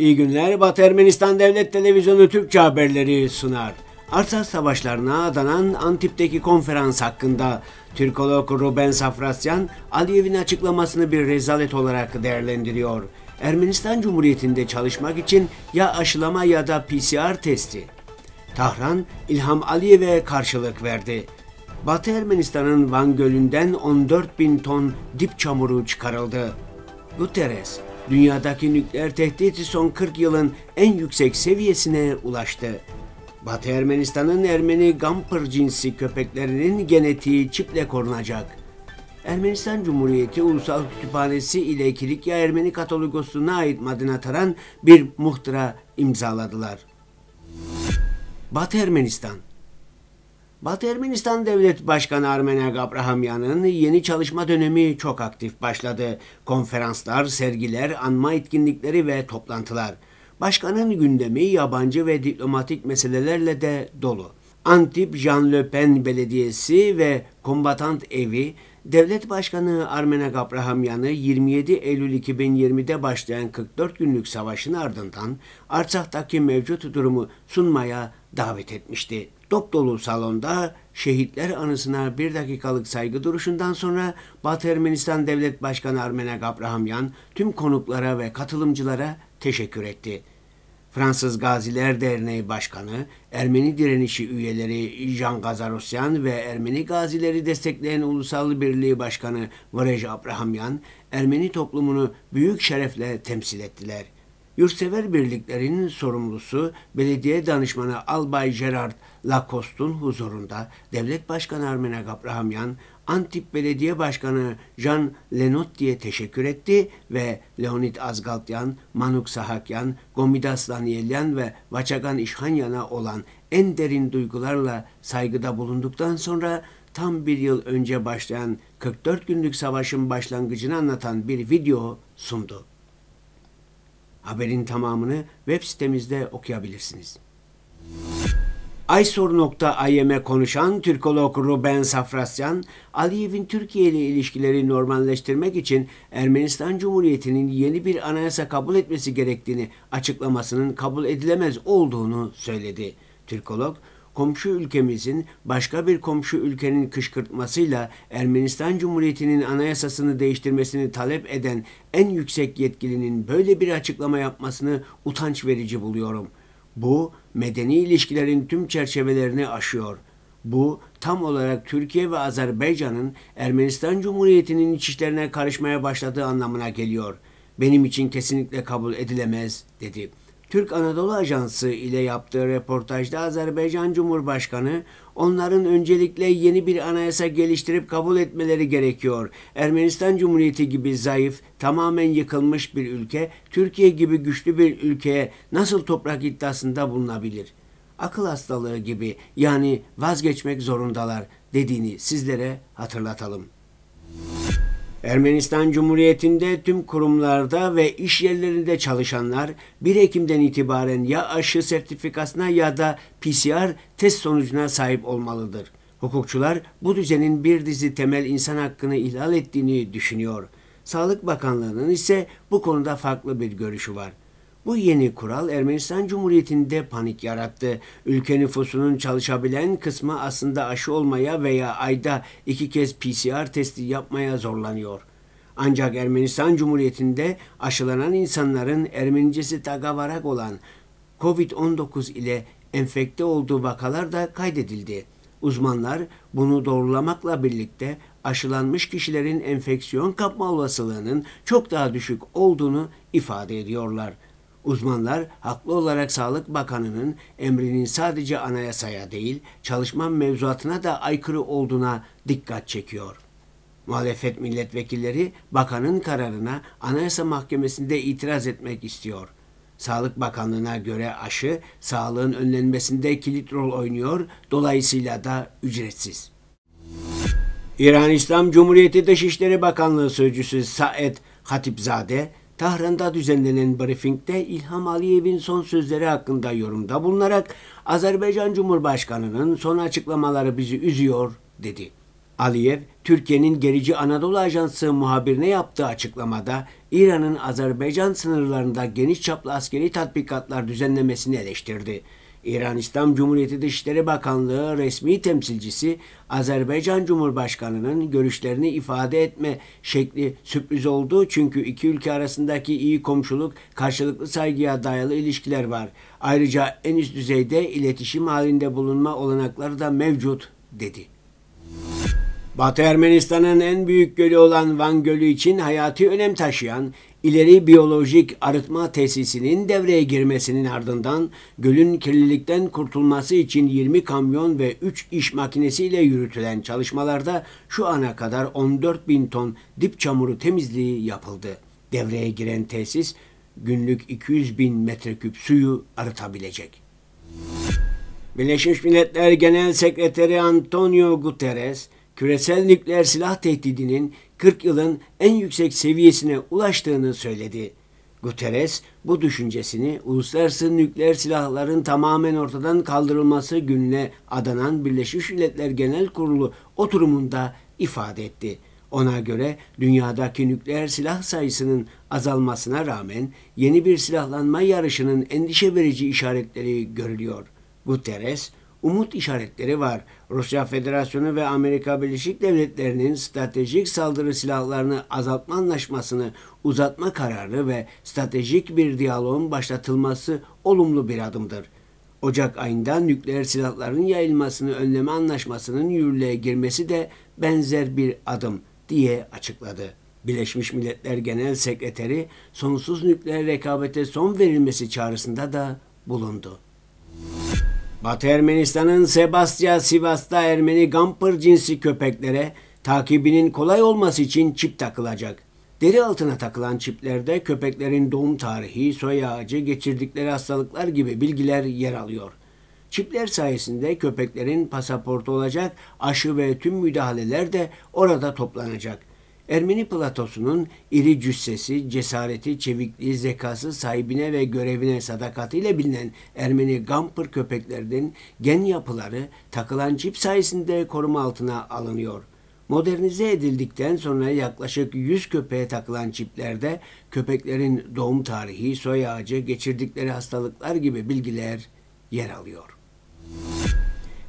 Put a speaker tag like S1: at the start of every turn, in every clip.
S1: İyi günler. Batı Ermenistan Devlet Televizyonu Türkçe haberleri sunar. Artsaz savaşlarına adanan Antip'teki konferans hakkında Türkolog Ruben Safrasyan, Aliyev'in açıklamasını bir rezalet olarak değerlendiriyor. Ermenistan Cumhuriyeti'nde çalışmak için ya aşılama ya da PCR testi. Tahran, İlham Aliyev'e karşılık verdi. Batı Ermenistan'ın Van Gölü'nden 14 bin ton dip çamuru çıkarıldı. Guterres, dünyadaki nükleer tehditi son 40 yılın en yüksek seviyesine ulaştı. Batı Ermenistan'ın Ermeni Gampır cinsi köpeklerinin genetiği çiple korunacak. Ermenistan Cumhuriyeti Ulusal Kütüphanesi ile Kilikya Ermeni Katolikosluğuna ait Madina Taran bir muhtıra imzaladılar. Batı Ermenistan Batı Ermenistan Devlet Başkanı Armenak Abrahamyan'ın yeni çalışma dönemi çok aktif başladı. Konferanslar, sergiler, anma etkinlikleri ve toplantılar. Başkanın gündemi yabancı ve diplomatik meselelerle de dolu. Antip Jean Le Pen Belediyesi ve Kombatant Evi, Devlet Başkanı Armenak Abrahamyan'ı 27 Eylül 2020'de başlayan 44 günlük savaşın ardından Artsak'taki mevcut durumu sunmaya davet etmişti. Dop dolu salonda şehitler anısına bir dakikalık saygı duruşundan sonra Batı Ermenistan Devlet Başkanı Armenak Abrahamyan tüm konuklara ve katılımcılara teşekkür etti. Fransız Gaziler Derneği Başkanı, Ermeni direnişi üyeleri Jean Gazarosyan ve Ermeni gazileri destekleyen Ulusal Birliği Başkanı Varej Abrahamyan, Ermeni toplumunu büyük şerefle temsil ettiler. Yurtsever birliklerin sorumlusu belediye danışmanı Albay Gerard Lacoste'un huzurunda Devlet Başkanı Armenak Abrahamyan, Antip Belediye Başkanı Jean Lenotti'ye teşekkür etti ve Leonid Azgaltyan, Manuk Sahakyan, Gomidas Danielyan ve Vaçagan İşhanyan'a olan en derin duygularla saygıda bulunduktan sonra tam bir yıl önce başlayan 44 günlük savaşın başlangıcını anlatan bir video sundu. Haberin tamamını web sitemizde okuyabilirsiniz. Aysor.im'e konuşan Türkolog Ruben Safrasyan, Aliyev'in Türkiye ile ilişkileri normalleştirmek için Ermenistan Cumhuriyeti'nin yeni bir anayasa kabul etmesi gerektiğini açıklamasının kabul edilemez olduğunu söyledi. Türkolog, komşu ülkemizin başka bir komşu ülkenin kışkırtmasıyla Ermenistan Cumhuriyeti'nin anayasasını değiştirmesini talep eden en yüksek yetkilinin böyle bir açıklama yapmasını utanç verici buluyorum. Bu medeni ilişkilerin tüm çerçevelerini aşıyor. Bu tam olarak Türkiye ve Azerbaycan'ın Ermenistan Cumhuriyeti'nin iç işlerine karışmaya başladığı anlamına geliyor. Benim için kesinlikle kabul edilemez dedi. Türk Anadolu Ajansı ile yaptığı reportajda Azerbaycan Cumhurbaşkanı onların öncelikle yeni bir anayasa geliştirip kabul etmeleri gerekiyor. Ermenistan Cumhuriyeti gibi zayıf, tamamen yıkılmış bir ülke, Türkiye gibi güçlü bir ülkeye nasıl toprak iddiasında bulunabilir? Akıl hastalığı gibi yani vazgeçmek zorundalar dediğini sizlere hatırlatalım. Ermenistan Cumhuriyeti'nde tüm kurumlarda ve iş yerlerinde çalışanlar 1 Ekim'den itibaren ya aşı sertifikasına ya da PCR test sonucuna sahip olmalıdır. Hukukçular bu düzenin bir dizi temel insan hakkını ihlal ettiğini düşünüyor. Sağlık Bakanlığı'nın ise bu konuda farklı bir görüşü var. Bu yeni kural Ermenistan Cumhuriyeti'nde panik yarattı. Ülke nüfusunun çalışabilen kısmı aslında aşı olmaya veya ayda iki kez PCR testi yapmaya zorlanıyor. Ancak Ermenistan Cumhuriyeti'nde aşılanan insanların Ermenicesi tagavarak olan COVID-19 ile enfekte olduğu vakalar da kaydedildi. Uzmanlar bunu doğrulamakla birlikte aşılanmış kişilerin enfeksiyon kapma olasılığının çok daha düşük olduğunu ifade ediyorlar. Uzmanlar haklı olarak Sağlık Bakanı'nın emrinin sadece anayasaya değil çalışma mevzuatına da aykırı olduğuna dikkat çekiyor. Muhalefet milletvekilleri bakanın kararına Anayasa Mahkemesi'nde itiraz etmek istiyor. Sağlık Bakanlığı'na göre aşı sağlığın önlenmesinde kilit rol oynuyor, dolayısıyla da ücretsiz. İran İslam Cumhuriyeti Dışişleri Bakanlığı Sözcüsü Saed Hatipzade, Tahran'da düzenlenen briefingde İlham Aliyev'in son sözleri hakkında yorumda bulunarak Azerbaycan Cumhurbaşkanı'nın son açıklamaları bizi üzüyor dedi. Aliyev, Türkiye'nin Gerici Anadolu Ajansı muhabirine yaptığı açıklamada İran'ın Azerbaycan sınırlarında geniş çaplı askeri tatbikatlar düzenlemesini eleştirdi. İran İslam Cumhuriyeti Dışişleri Bakanlığı resmi temsilcisi Azerbaycan Cumhurbaşkanı'nın görüşlerini ifade etme şekli sürpriz oldu çünkü iki ülke arasındaki iyi komşuluk, karşılıklı saygıya dayalı ilişkiler var. Ayrıca en üst düzeyde iletişim halinde bulunma olanakları da mevcut dedi. Batı Ermenistan'ın en büyük gölü olan Van Gölü için hayati önem taşıyan ileri biyolojik arıtma tesisinin devreye girmesinin ardından gölün kirlilikten kurtulması için 20 kamyon ve 3 iş makinesiyle yürütülen çalışmalarda şu ana kadar 14 bin ton dip çamuru temizliği yapıldı. Devreye giren tesis günlük 200 bin metreküp suyu arıtabilecek. Birleşmiş Milletler Genel Sekreteri Antonio Guterres, küresel nükleer silah tehdidinin 40 yılın en yüksek seviyesine ulaştığını söyledi. Guterres bu düşüncesini uluslararası nükleer silahların tamamen ortadan kaldırılması gününe adanan Birleşmiş Milletler Genel Kurulu oturumunda ifade etti. Ona göre dünyadaki nükleer silah sayısının azalmasına rağmen yeni bir silahlanma yarışının endişe verici işaretleri görülüyor. Guterres, umut işaretleri var. Rusya Federasyonu ve Amerika Birleşik Devletleri'nin stratejik saldırı silahlarını azaltma anlaşmasını uzatma kararı ve stratejik bir diyaloğun başlatılması olumlu bir adımdır. Ocak ayında nükleer silahların yayılmasını önleme anlaşmasının yürürlüğe girmesi de benzer bir adım diye açıkladı. Birleşmiş Milletler Genel Sekreteri sonsuz nükleer rekabete son verilmesi çağrısında da bulundu. Batı Ermenistan'ın Sebastya Sivas'ta Ermeni Gamper cinsi köpeklere takibinin kolay olması için çip takılacak. Deri altına takılan çiplerde köpeklerin doğum tarihi, soy ağacı, geçirdikleri hastalıklar gibi bilgiler yer alıyor. Çipler sayesinde köpeklerin pasaportu olacak, aşı ve tüm müdahaleler de orada toplanacak. Ermeni platosunun iri cüssesi, cesareti, çevikliği, zekası, sahibine ve görevine sadakatiyle bilinen Ermeni Gamper köpeklerinin gen yapıları takılan çip sayesinde koruma altına alınıyor. Modernize edildikten sonra yaklaşık 100 köpeğe takılan çiplerde köpeklerin doğum tarihi, soy ağacı, geçirdikleri hastalıklar gibi bilgiler yer alıyor.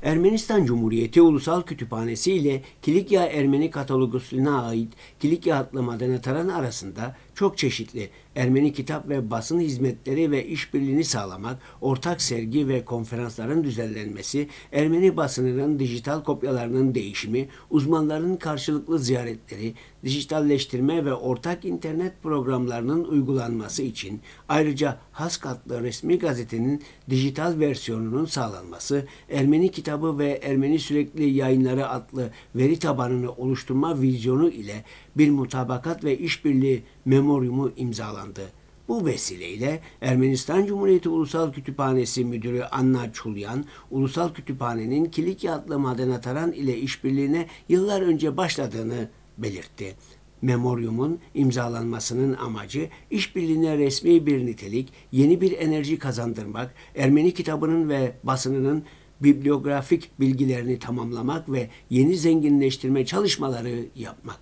S1: Ermenistan Cumhuriyeti Ulusal Kütüphanesi ile Kilikya Ermeni Katalogosluğuna ait Kilikya adlı madenataran arasında çok çeşitli Ermeni kitap ve basın hizmetleri ve işbirliğini sağlamak, ortak sergi ve konferansların düzenlenmesi, Ermeni basınının dijital kopyalarının değişimi, uzmanların karşılıklı ziyaretleri, dijitalleştirme ve ortak internet programlarının uygulanması için ayrıca Hask adlı resmi gazetenin dijital versiyonunun sağlanması, Ermeni kitabı ve Ermeni sürekli yayınları adlı veri tabanını oluşturma vizyonu ile bir mutabakat ve işbirliği memoryumu imzalandı. Bu vesileyle Ermenistan Cumhuriyeti Ulusal Kütüphanesi Müdürü Anna Çulyan, Ulusal Kütüphanenin Kilikya adlı madenataran ile işbirliğine yıllar önce başladığını belirtti. Memoryumun imzalanmasının amacı işbirliğine resmi bir nitelik, yeni bir enerji kazandırmak, Ermeni kitabının ve basınının bibliografik bilgilerini tamamlamak ve yeni zenginleştirme çalışmaları yapmak.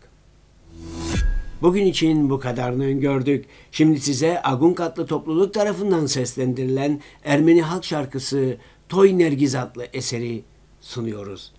S1: Bugün için bu kadarını gördük. Şimdi size Agun Katlı topluluk tarafından seslendirilen Ermeni halk şarkısı Toy Nergiz adlı eseri sunuyoruz.